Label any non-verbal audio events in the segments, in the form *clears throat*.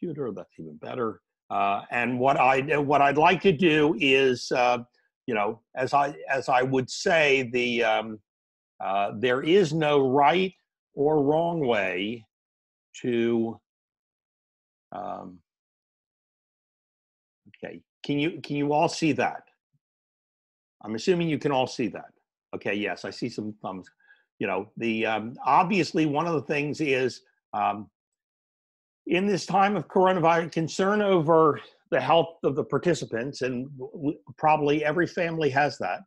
computer. That's even better. Uh, and what I what I'd like to do is, uh, you know, as I as I would say, the um, uh, there is no right or wrong way to. Um, okay, can you can you all see that? I'm assuming you can all see that. Okay, yes, I see some thumbs. You know, the um, obviously one of the things is um, in this time of coronavirus, concern over the health of the participants, and probably every family has that.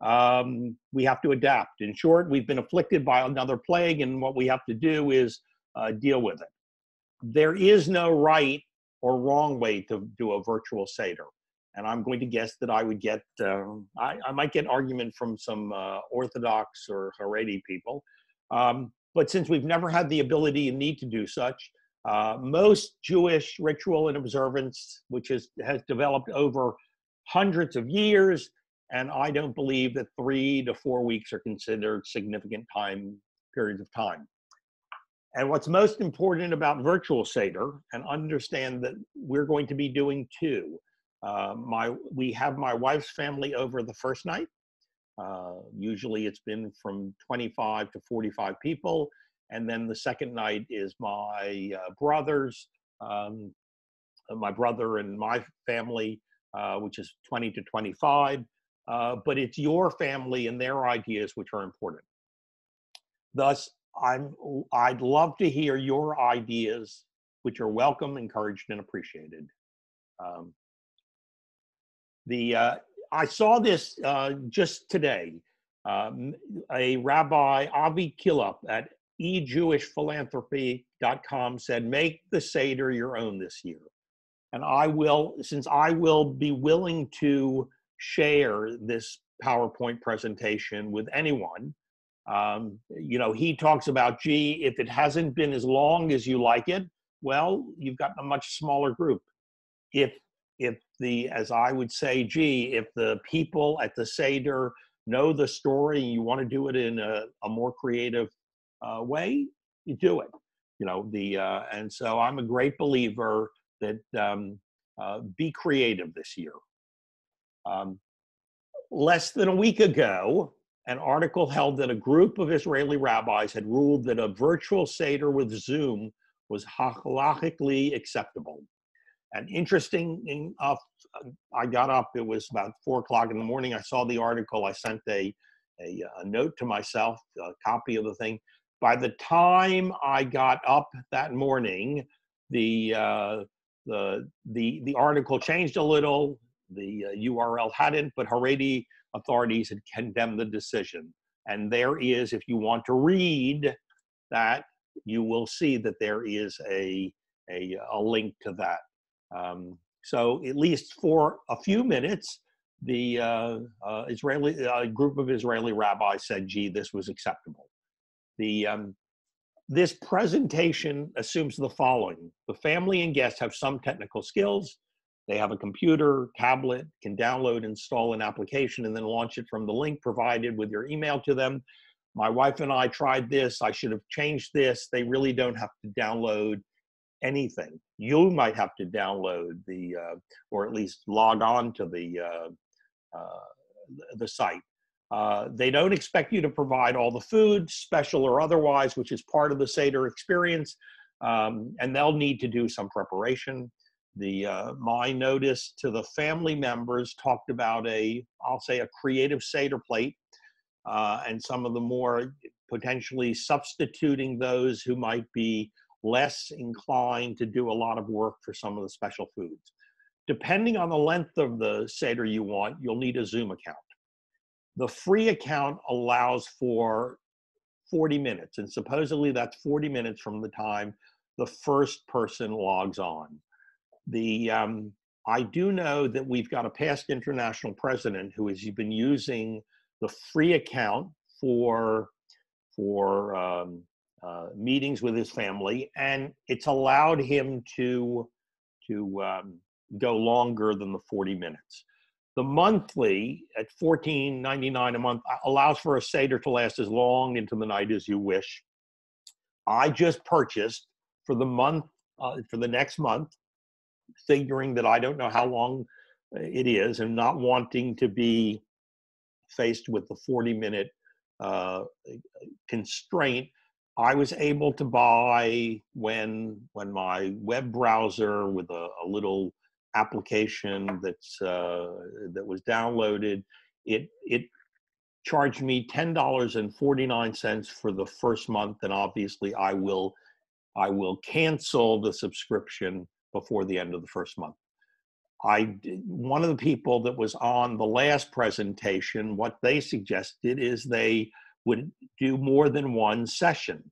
Um, we have to adapt. In short, we've been afflicted by another plague, and what we have to do is uh, deal with it. There is no right or wrong way to do a virtual Seder. And I'm going to guess that I would get, uh, I, I, might get argument from some uh, Orthodox or Haredi people. Um, but since we've never had the ability and need to do such, uh, most Jewish ritual and observance, which is, has developed over hundreds of years, and I don't believe that three to four weeks are considered significant time periods of time. And what's most important about virtual Seder, and understand that we're going to be doing two. Uh, my, we have my wife's family over the first night. Uh, usually it's been from 25 to 45 people. And then the second night is my uh, brothers, um, my brother and my family, uh, which is 20 to 25. Uh, but it's your family and their ideas which are important. Thus, I'm, I'd love to hear your ideas, which are welcome, encouraged, and appreciated. Um, the uh, I saw this uh, just today. Um, a rabbi, Avi Killip at ejewishphilanthropy.com said, make the Seder your own this year. And I will, since I will be willing to share this PowerPoint presentation with anyone, um, you know, he talks about, gee, if it hasn't been as long as you like it, well, you've got a much smaller group. If if the, as I would say, gee, if the people at the Seder know the story you want to do it in a, a more creative uh, way, you do it. You know, the, uh, and so I'm a great believer that um, uh, be creative this year. Um, less than a week ago, an article held that a group of Israeli rabbis had ruled that a virtual Seder with Zoom was halachically acceptable. And interesting enough, I got up, it was about four o'clock in the morning. I saw the article. I sent a, a, a note to myself, a copy of the thing. By the time I got up that morning, the, uh, the, the, the article changed a little. The uh, URL hadn't, but Haredi authorities had condemned the decision. And there is, if you want to read that, you will see that there is a, a, a link to that. Um, so at least for a few minutes, the uh, uh, Israeli uh, group of Israeli rabbis said, "Gee, this was acceptable." The um, this presentation assumes the following: the family and guests have some technical skills. They have a computer, tablet, can download, install an application, and then launch it from the link provided with your email to them. My wife and I tried this. I should have changed this. They really don't have to download anything. You might have to download the, uh, or at least log on to the, uh, uh, the site. Uh, they don't expect you to provide all the food, special or otherwise, which is part of the Seder experience, um, and they'll need to do some preparation. The uh, my notice to the family members talked about a, I'll say, a creative Seder plate, uh, and some of the more potentially substituting those who might be less inclined to do a lot of work for some of the special foods. Depending on the length of the Seder you want, you'll need a Zoom account. The free account allows for 40 minutes, and supposedly that's 40 minutes from the time the first person logs on. The um, I do know that we've got a past international president who has been using the free account for for um, uh, meetings with his family, and it's allowed him to to um, go longer than the 40 minutes. The monthly at 14.99 a month uh, allows for a seder to last as long into the night as you wish. I just purchased for the month uh, for the next month, figuring that I don't know how long it is and not wanting to be faced with the 40 minute uh, constraint I was able to buy when when my web browser with a, a little application that's uh, that was downloaded it it charged me ten dollars and forty nine cents for the first month, and obviously I will I will cancel the subscription before the end of the first month. I one of the people that was on the last presentation, what they suggested is they would do more than one session.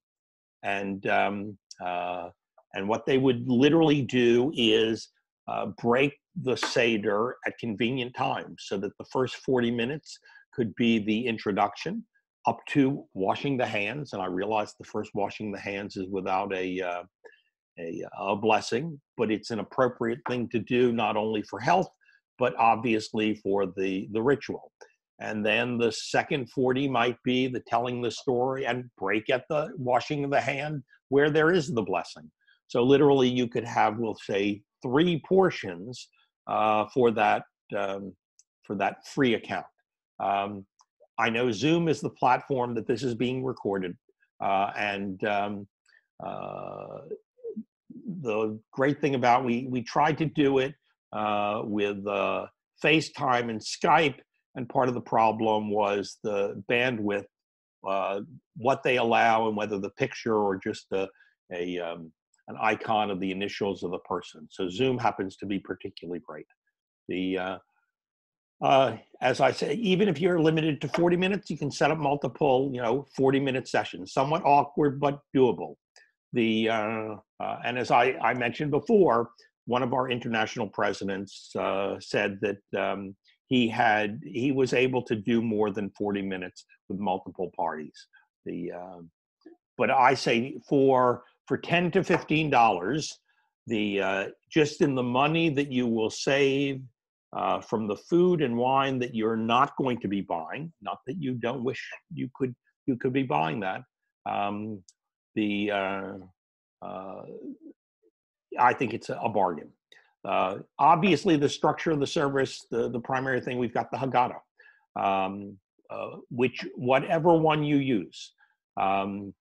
And, um, uh, and what they would literally do is uh, break the Seder at convenient times so that the first 40 minutes could be the introduction up to washing the hands. And I realized the first washing the hands is without a, uh, a, a blessing, but it's an appropriate thing to do not only for health, but obviously for the, the ritual and then the second 40 might be the telling the story and break at the washing of the hand where there is the blessing so literally you could have we'll say three portions uh, for that um, for that free account. Um, i know zoom is the platform that this is being recorded uh, and um, uh, the great thing about we we tried to do it uh, with uh, facetime and skype and part of the problem was the bandwidth, uh, what they allow, and whether the picture or just a, a um, an icon of the initials of the person. So Zoom happens to be particularly great. The uh, uh, as I say, even if you're limited to 40 minutes, you can set up multiple, you know, 40 minute sessions. Somewhat awkward, but doable. The uh, uh, and as I, I mentioned before, one of our international presidents uh, said that um, he had he was able to do more than 40 minutes with multiple parties the uh, but i say for for 10 to 15 dollars the uh, just in the money that you will save uh, from the food and wine that you're not going to be buying not that you don't wish you could you could be buying that um, the uh, uh, i think it's a, bargain uh, obviously, the structure of the service, the, the primary thing, we've got the Haggadah, um, uh, which whatever one you use. Um,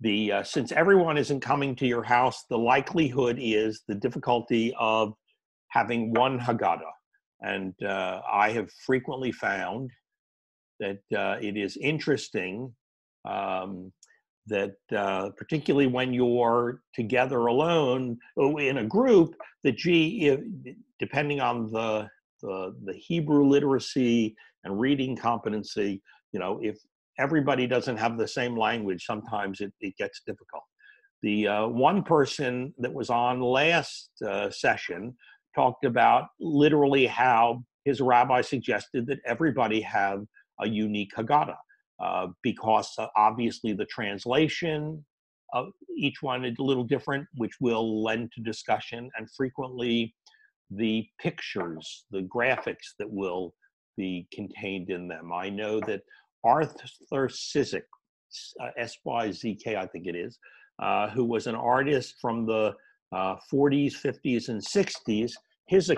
the uh, since everyone isn't coming to your house, the likelihood is the difficulty of having one Haggadah, and uh, I have frequently found that uh, it is interesting um, that uh, particularly when you're together alone oh, in a group that gee if, depending on the, the, the hebrew literacy and reading competency you know if everybody doesn't have the same language sometimes it, it gets difficult the uh, one person that was on last uh, session talked about literally how his rabbi suggested that everybody have a unique haggadah uh, because uh, obviously the translation of each one is a little different, which will lend to discussion, and frequently the pictures, the graphics that will be contained in them. I know that Arthur Szyk, uh, S-Y-Z-K, I think it is, uh, who was an artist from the uh, 40s, 50s, and 60s, his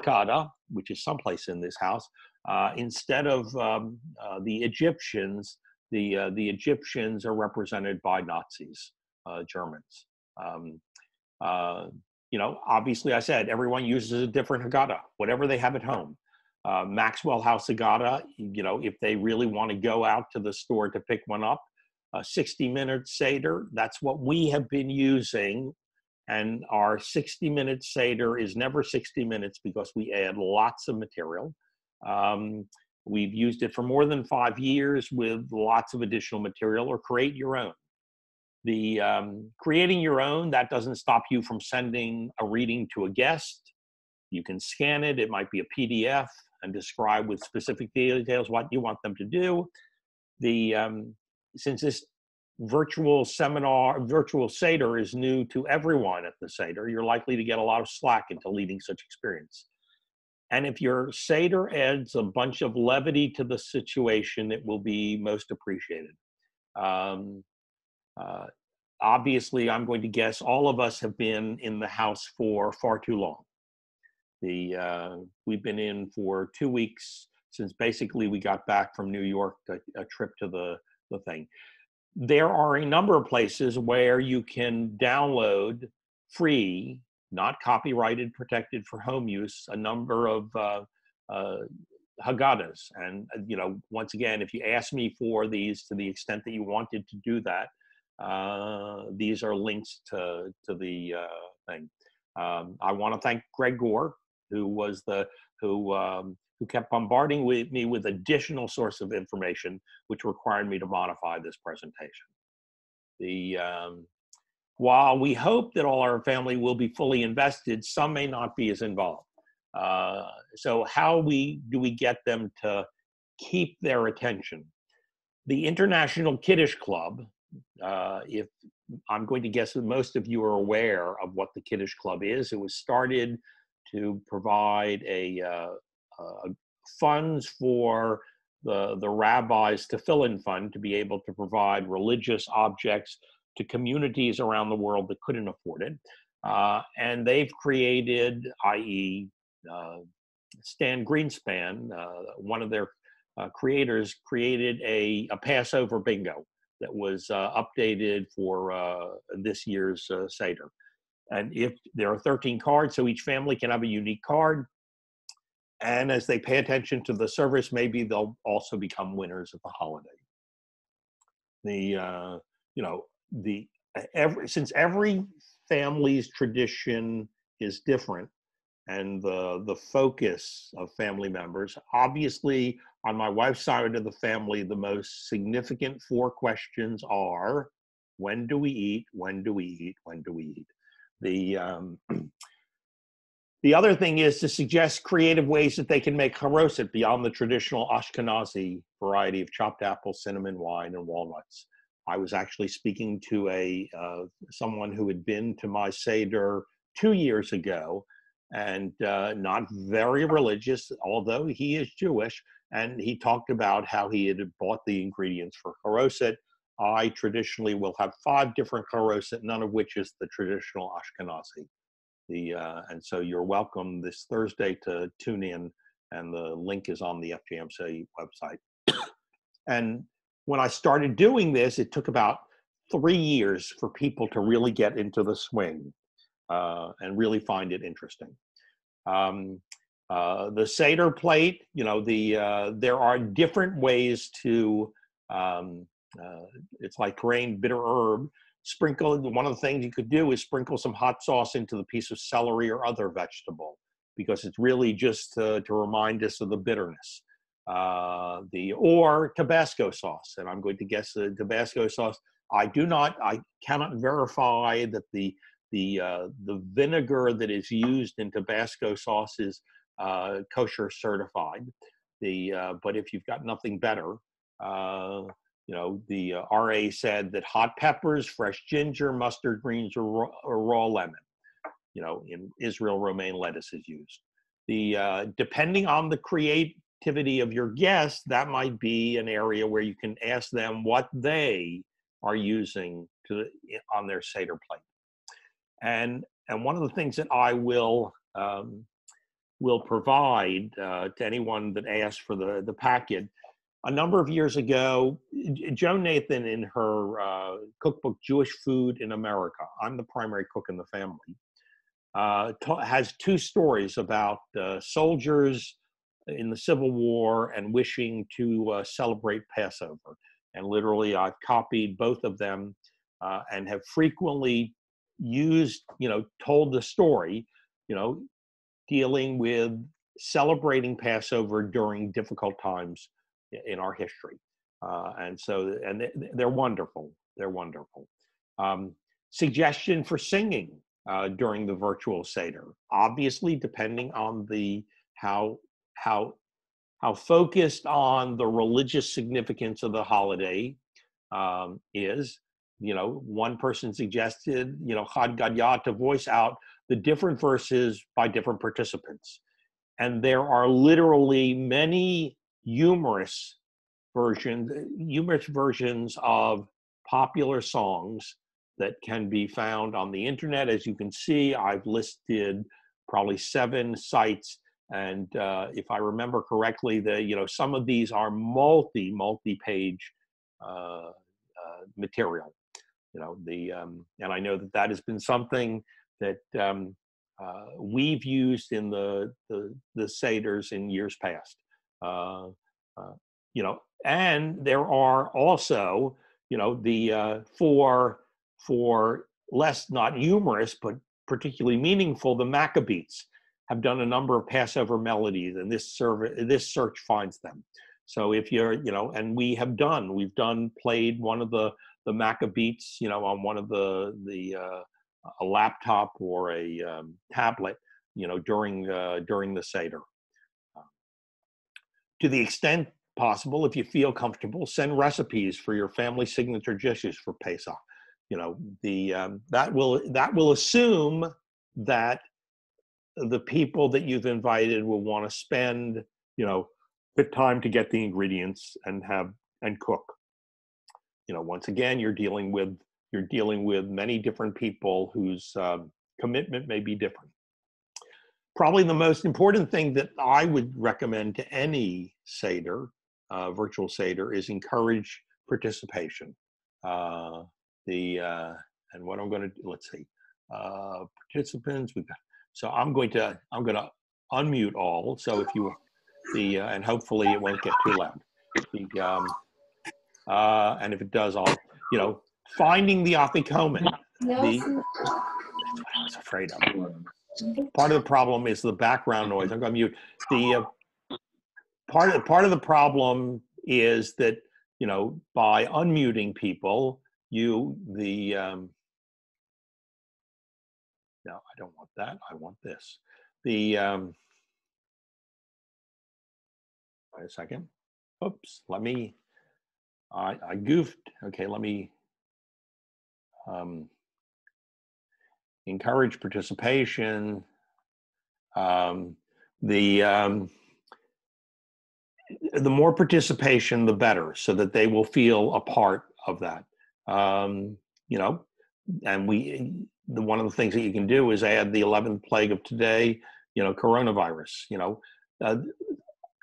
which is someplace in this house, uh, instead of um, uh, the Egyptians, the uh, the Egyptians are represented by Nazis, Germans. Um, you know, obviously, I said everyone uses a different Haggadah, whatever they have at home. Uh, Maxwell House Haggadah, you know, if they really want to go out to the store to pick one up, a 60 minute Seder, that's what we have been using. And our 60 minute Seder is never 60 minutes because we add lots of material. Um, We've used it for more than five years with lots of additional material or create your own. The um, creating your own, that doesn't stop you from sending a reading to a guest. You can scan it, it might be a PDF and describe with specific details what you want them to do. The um, since this virtual seminar, virtual Seder is new to everyone at the Seder, you're likely to get a lot of slack into leading such experience. And if your Seder adds a bunch of levity to the situation, it will be most appreciated. Um, uh, obviously, I'm going to guess all of us have been in the house for far too long. The uh, we've been in for two weeks since basically we got back from New York, a, a trip to the the thing. There are a number of places where you can download free, not copyrighted, protected for home use, a number of uh, uh, Haggadahs. And, uh, you know, once again, if you ask me for these to the extent that you wanted to do that, uh, these are links to, to the uh, thing. Um, I want to thank Greg Gore, who was the, who, um, who kept bombarding with me with additional source of information, which required me to modify this presentation. The, um, while we hope that all our family will be fully invested, some may not be as involved. Uh, so how we do we get them to keep their attention? The International Kiddush Club, uh, if I'm going to guess that most of you are aware of what the Kiddush Club is, it was started to provide a, uh, uh, funds for the, the rabbis to fill in fund to be able to provide religious objects to communities around the world that couldn't afford it. Uh, and they've created, i.e., uh, Stan Greenspan, uh, one of their uh, creators, created a, a, Passover bingo that was updated for this year's Seder. And if there are 13 cards, so each family can have a unique card. And as they pay attention to the service, maybe they'll also become winners of the holiday. The, uh, you know, the every since every family's tradition is different and the the focus of family members obviously on my wife's side of the family the most significant four questions are when do we eat when do we eat when do we eat the um, *clears throat* the other thing is to suggest creative ways that they can make haroset beyond the traditional ashkenazi variety of chopped apple, cinnamon wine and walnuts I was actually speaking to a uh, someone who had been to my seder two years ago, and uh, not very religious, although he is Jewish. And he talked about how he had bought the ingredients for haroset. I traditionally will have five different haroset, none of which is the traditional Ashkenazi. The uh, and so you're welcome this Thursday to tune in, and the link is on the FJMC website. and when I started doing this, it took about three years for people to really get into the swing uh, and really find it interesting. Um, uh, the Seder plate, you know, the uh, there are different ways to. Um, uh, it's like grain bitter herb. Sprinkle. One of the things you could do is sprinkle some hot sauce into the piece of celery or other vegetable because it's really just to, to remind us of the bitterness uh, the or Tabasco sauce, and I'm going to guess the Tabasco sauce. I do not, I cannot verify that the the uh, the vinegar that is used in Tabasco sauce is uh, kosher certified. The uh, but if you've got nothing better, uh, you know the uh, RA said that hot peppers, fresh ginger, mustard greens, or raw, or raw lemon. You know, in Israel, romaine lettuce is used. The uh, depending on the creativity of your guest, that might be an area where you can ask them what they are using to on their Seder plate. And and one of the things that I will um, will provide uh, to anyone that asks for the the packet. A number of years ago, Joan Nathan in her uh, cookbook Jewish Food in America, I'm the primary cook in the family, uh, has two stories about uh, soldiers in the Civil War and wishing to uh, celebrate Passover. And literally, I've copied both of them uh, and have frequently used, you know, told the story, you know, dealing with celebrating Passover during difficult times in our history. Uh, and so, and they're wonderful. They're wonderful. Um, suggestion for singing uh, during the virtual Seder, obviously, depending on the how how how focused on the religious significance of the holiday um, is. You know, one person suggested, you know, Chad Gadya to voice out the different verses by different participants. And there are literally many humorous versions, humorous versions of popular songs that can be found on the internet. As you can see, I've listed probably seven sites. And uh, if I remember correctly, the you know some of these are multi multi page uh, uh, material. You know the um, and I know that that has been something that um, uh, we've used in the the, the seders in years past. Uh, uh, you know, and there are also you know the uh, for for less not humorous but particularly meaningful the maccabeats have done a number of passover melodies and this serve this search finds them. So if you're you know and we have done we've done played one of the the maccabeats you know on one of the the uh, a laptop or a um, tablet you know during uh, during the seder to the extent possible, if you feel comfortable, send recipes for your family signature dishes for Pesach. You know, the um, that will that will assume that the people that you've invited will want to spend, you know, the time to get the ingredients and have and cook. You know, once again, you're dealing with you're dealing with many different people whose um, commitment may be different probably the most important thing that I would recommend to any Seder, uh, virtual Seder, is encourage participation. Uh, the uh, and what I'm going to do, let's see, uh, participants. We've got so I'm going to I'm going to unmute all. So if you the uh, and hopefully it won't get too loud. The um, uh, and if it does, I'll you know finding the afikomen. The, that's what I was afraid of. Part of the problem is the background noise. I'm going to mute. The uh, part of part of the problem is that you know by unmuting people, you the um, no, I don't want that. I want this. The um, wait a second. Oops. Let me. I I goofed. Okay. Let me. Um, encourage participation. Um, the um, the more participation, the better, so that they will feel a part of that. Um, you know, and we the one of the things that you can do is add the eleventh plague of today. You know, coronavirus. You know. Uh,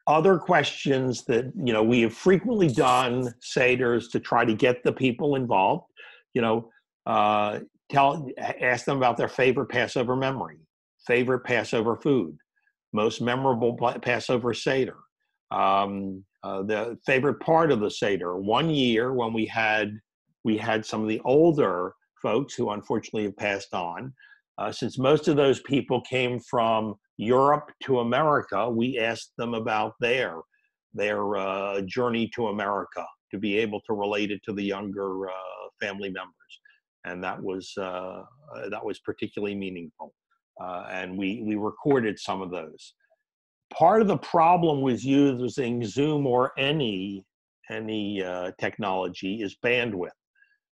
other questions that you know we have frequently done seders to try to get the people involved you know uh, tell ask them about their favorite passover memory favorite passover food most memorable passover seder um, uh, the favorite part of the seder. One year when we had we had some of the older folks who unfortunately have passed on uh, since most of those people came from europe to america we asked them about their their uh, journey to america to be able to relate it to the younger uh, family members and that was uh, uh, that was particularly meaningful. Uh, and we we recorded some of those. Part of the problem with using Zoom or any any uh, technology is bandwidth.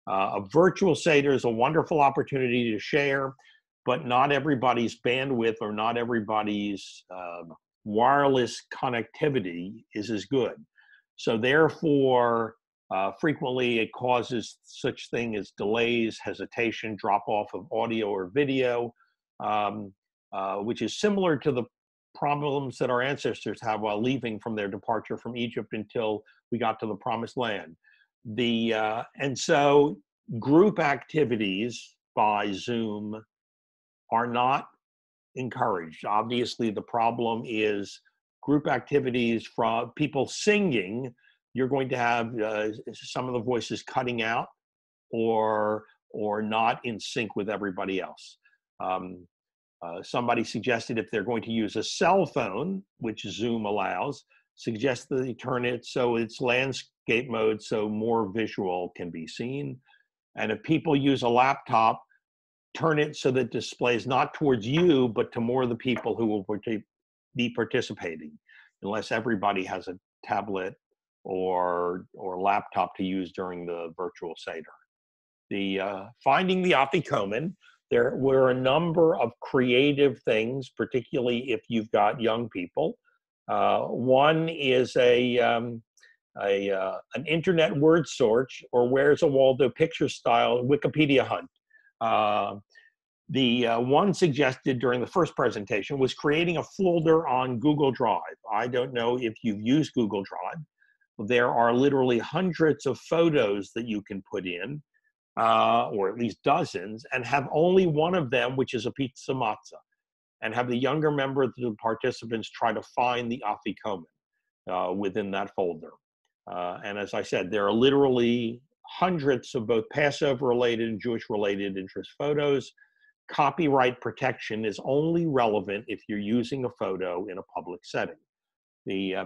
A virtual Seder is a wonderful opportunity to share, but not everybody's bandwidth or not everybody's um, wireless connectivity is as good. So therefore, uh, frequently, it causes such thing as delays, hesitation, drop off of audio or video, um, uh, which is similar to the problems that our ancestors had while leaving from their departure from Egypt until we got to the Promised Land. The uh, and so group activities by Zoom are not encouraged. Obviously, the problem is group activities from people singing you're going to have uh, some of the voices cutting out or or not in sync with everybody else. Um, uh, somebody suggested if they're going to use a cell phone, which Zoom allows, suggest that they turn it so it's landscape mode so more visual can be seen. And if people use a laptop, turn it so that displays not towards you, but to more of the people who will be participating, unless everybody has a tablet or or laptop to use during the virtual Seder. The uh, finding the afikomen, there were a number of creative things, particularly if you've got young people. Uh, one is a um, a uh, an internet word search or where's a Waldo picture style Wikipedia hunt. Uh, the uh, one suggested during the first presentation was creating a folder on Google Drive. I don't know if you've used Google Drive. There are literally hundreds of photos that you can put in, uh, or at least dozens, and have only one of them, which is a pizza matza, and have the younger member of the participants try to find the afikomen uh, within that folder. Uh, and as I said, there are literally hundreds of both Passover related and Jewish related interest photos. Copyright protection is only relevant if you're using a photo in a public setting. The, uh,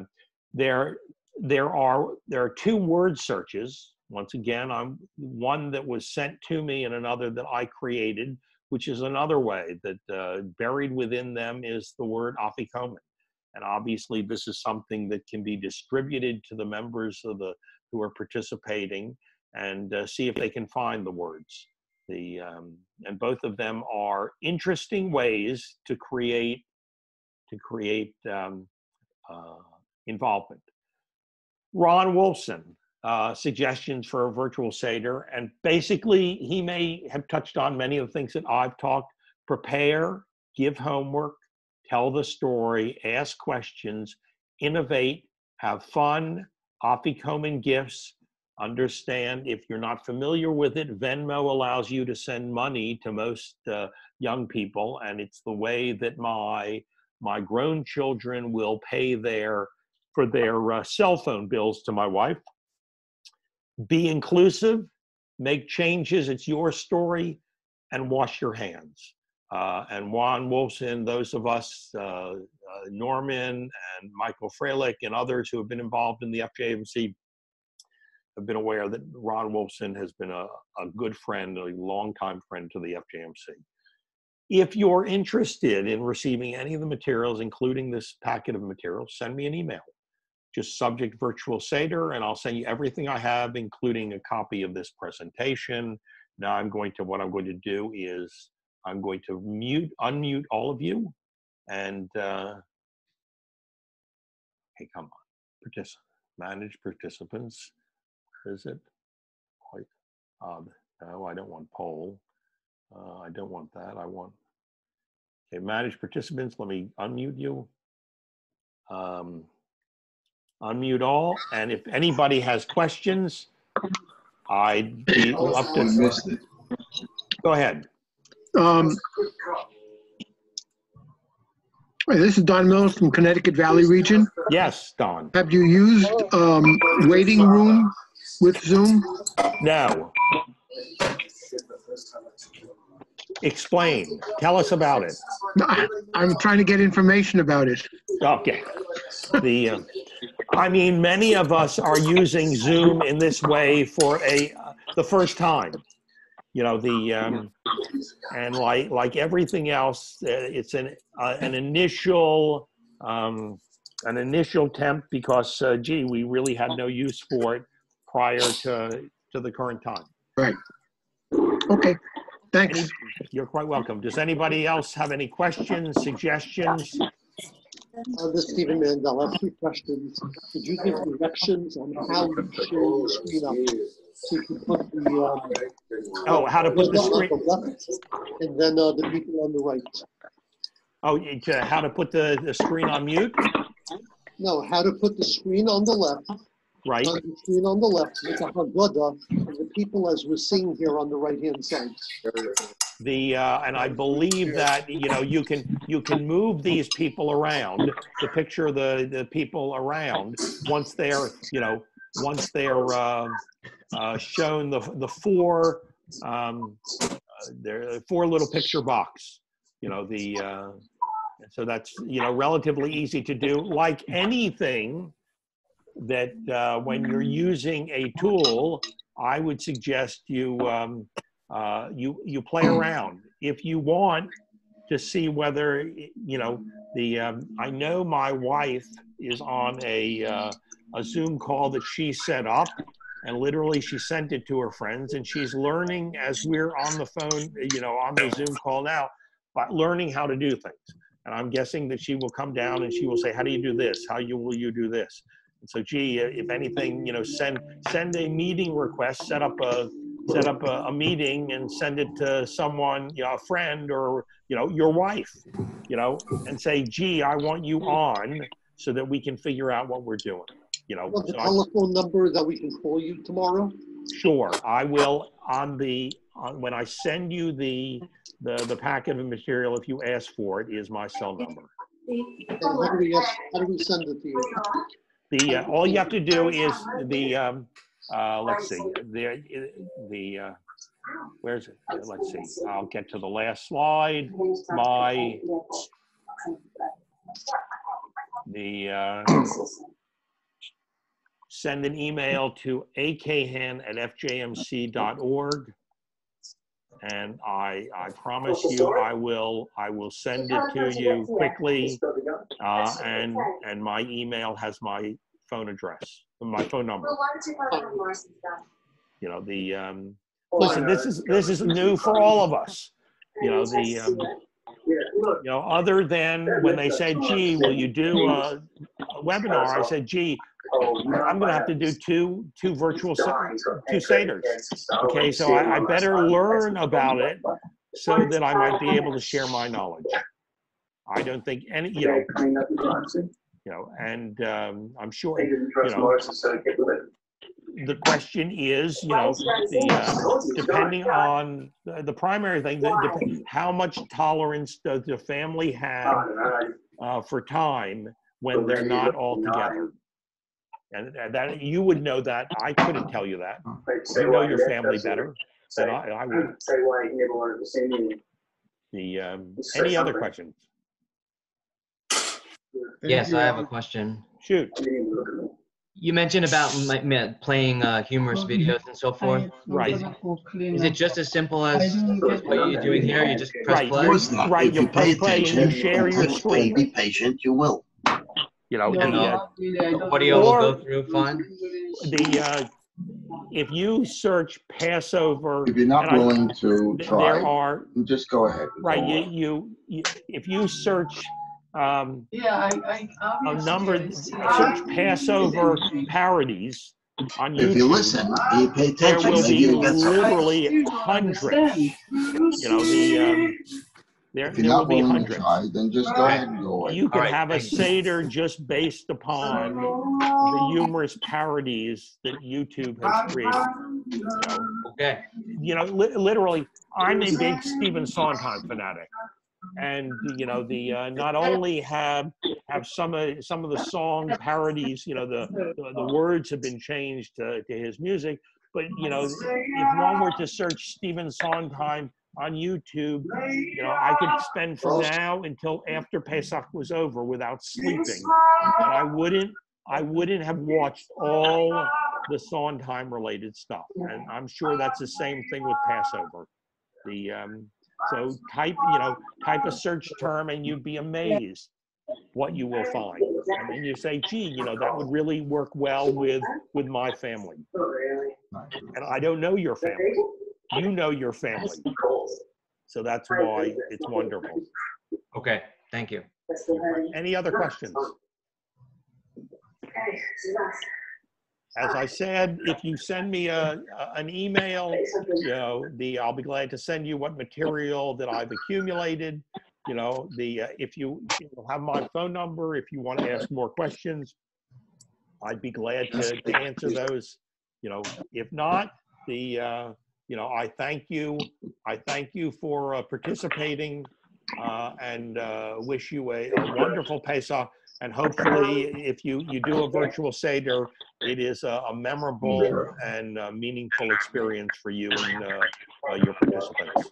there, there, are, there are two word searches. Once again, I'm one that was sent to me and another that I created, which is another way that uh, buried within them is the word afikomen. And obviously, this is something that can be distributed to the members of the who are participating and uh, see if they can find the words. The um, and both of them are interesting ways to create to create um, uh, involvement. Ron Wolfson, uh, suggestions for a virtual Seder. And basically, he may have touched on many of the things that I've talked. Prepare, give homework, tell the story, ask questions, innovate, have fun, afikomen gifts. Understand if you're not familiar with it, Venmo allows you to send money to most uh, young people, and it's the way that my my grown children will pay their for their uh, cell phone bills to my wife. Be inclusive, make changes. It's your story, and wash your hands. Uh, and Ron Wolfson, those of us, uh, uh, Norman and Michael Freilich and others who have been involved in the FJMC have been aware that Ron Wolfson has been a, a good friend, a longtime friend to the FJMC. If you're interested in receiving any of the materials, including this packet of materials, send me an email. Just subject virtual Seder, and I'll send you everything I have, including a copy of this presentation. Now I'm going to, what I'm going to do is I'm going to mute, unmute all of you. And, uh, hey, come on, Particip manage participants. Where is it? Quite odd. No, I don't want poll. Uh, I don't want that. I want, okay, manage participants. Let me unmute you. Um, unmute all. And if anybody has questions, I'd be up to. Go ahead. Um, this is Don Miller from Connecticut Valley Region. Yes, Don. Have you used um, waiting room with Zoom? No. Explain. Tell us about it. I'm trying to get information about it. Okay. The, uh, I mean, many of us are using Zoom in this way for a uh, the first time. You know, the um, and like like everything else, uh, it's an uh, an initial um, an initial temp because uh, gee, we really had no use for it prior to to the current time. Right. Okay, thanks. You're quite welcome. Does anybody else have any questions, suggestions? Uh, this is Stephen Mandel. I have two questions. Could you give directions on how you share the screen up? So you can put the, um, Oh, how to put the on screen? left, and then, uh, the people on the right. Oh, uh, how to put the, the screen on mute? No, how to put the screen on the left, Right. on the screen on the left with the Haggadah, and the people as we're seeing here on the right-hand side. The uh, and I believe that you know you can you can move these people around to picture the the people around once they're you know once they're uh, uh, shown the the four um, there four little picture box. You know the uh, so that's you know relatively easy to do. Like anything that uh, when you're using a tool, I would suggest you. Um, uh, you you play around if you want to see whether you know the um, i know my wife is on a uh, a zoom call that she set up and literally she sent it to her friends and she's learning as we're on the phone you know on the zoom call now but learning how to do things. And i'm guessing that she will come down and she will say how do you do this? How you will you do this? So gee, if anything, you know, send, send a meeting request, set up a, set up a, a meeting and send it to someone, you know, a friend or, you know, your wife, you know, and say, gee, I want you on so that we can figure out what we're doing, you know. Want the So I- telephone number that we can call you tomorrow? Sure, I will, on the, on, when I send you the, the, the packet of material, if you ask for it, is my cell number. And how do we, how do we send it to you? The, uh, all you have to do is the, um, uh, let's see, the, the, uh, where's it? Let's see, I'll get to the last slide. My, the, uh, send an email to akahan at akahan@fjmc.org. And I, I promise you, I will, I will send it to you quickly. Uh, and, and my email has my phone address, my phone number. You know, the, um, listen, this is, this is new for all of us. You know, the, um, you know, other than when they said, gee, will you do a a webinar? I said, gee, I'm gonna have to do two, two virtual, se- two Seders. Okay, so I, I better learn about it so that I might be able to share my knowledge. I don't think any, you know, you know, and, um, I'm sure, the question is, you know, the, uh, depending on, the the primary thing, that dep- how much tolerance does the family have uh, for time when they're not all together? And and that, you would know that, I couldn't tell you that. You know your family better than I, I would. Say why he never wanted the same meeting. The, um, any other questions? Yes, I have a question. Shoot, I didn't even look at me. You mentioned about mi- mi- playing uh, humorous videos and so forth. Right. Is it just as simple as as what you're doing here? You just press Right, play? yours- course not. Right, If you you pay press play and you attention, share your screen. Be patient, you will. you know, the, And, uh, uh, Audio will go through fine? the, uh, if you search Passover, If you're not And I- willing to try, there are, just go ahead. right, you, you, you- if you search, um, Yeah, I, I. a number, search Passover parodies on YouTube. If you YouTube, listen, you pay attention. there attention, will be you'll get something. literally hundreds. You know, the, um, there, If there you're will not be willing to hundreds. try, then just go ahead and go away. You can All right, have a thank you. Seder just based upon the humorous parodies that YouTube has created. You know, Okay, you know, li- literally, I'm a big Stephen Sondheim fanatic. And, *laughs* you know, the, uh, not only have, have some of, some of the song parodies, you know, the, the, the words have been changed to, to his music, but, you know, if one were to search Stephen Sondheim on YouTube, you know, I could spend from now until after Pesach was over without sleeping. And I wouldn't, I wouldn't have watched all the Sondheim related stuff. And I'm sure that's the same thing with Passover. The, um, so type, you know, type a search term and you'd be amazed what you will find. And then you say, gee, you know, that would really work well with, with my family. Oh, really? And I don't know your family. You know your family. So that's why it's wonderful. okay, thank you. Any other questions? As I said, if you send me a, a- an email, you know, the, I'll be glad to send you what material that I've accumulated. You know, the, uh, if you, have my phone number, if you want to ask more questions, I'd be glad to, to answer those. You know, if not, the, uh, you know, I thank you. I thank you for uh, participating uh, and uh, wish you a a wonderful Pesach. And hopefully, if you, you do a virtual Seder, it is a a memorable and uh, meaningful experience for you and uh, uh, your participants.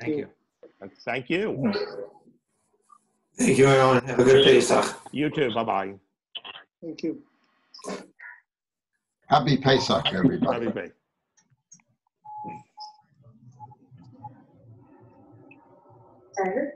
Thank you. Thank you. Thank you, everyone. Have a good Pesach. You too. Bye-bye. Thank you. Happy Pesach, everybody. Happy Bay. Tiger?